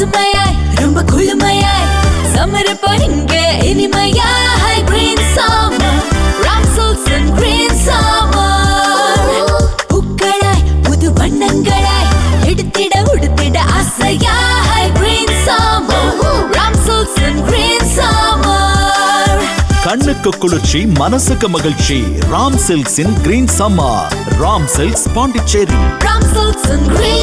பசுமையாய் ரொம்ப குளுமையாய். சமர பாருங்க இனிமையாய் கிரீன் அண்ட் கிரீன் பூக்களாய் புது வண்ணங்களாய். எடுத்திட உடுத்திட ஆசையாய் கிரீன் அண்ட் கிரீன் கண்ணுக்கு குளிர்ச்சி மனசுக்கு மகிழ்ச்சி. ராம் சில்க்ஸின் green Shammah Ram Silks Pondicherry. Ram Silks and green